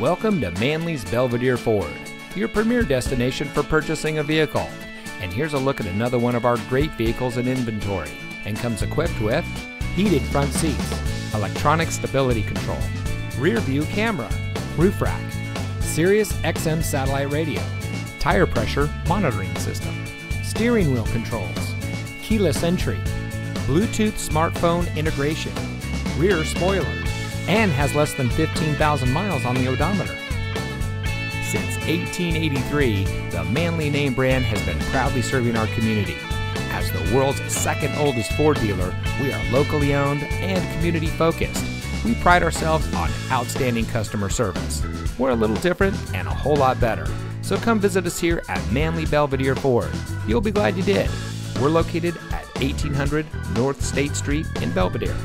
Welcome to Manley's Belvidere Ford, your premier destination for purchasing a vehicle. And here's a look at another one of our great vehicles in inventory and comes equipped with heated front seats, electronic stability control, rear view camera, roof rack, Sirius XM satellite radio, tire pressure monitoring system, steering wheel controls, keyless entry, Bluetooth smartphone integration, rear spoiler, and has less than 15,000 miles on the odometer. Since 1883, the Manley name brand has been proudly serving our community. As the world's second oldest Ford dealer, we are locally owned and community focused. We pride ourselves on outstanding customer service. We're a little different and a whole lot better. So come visit us here at Manley Belvidere Ford. You'll be glad you did. We're located at 1800 North State Street in Belvidere.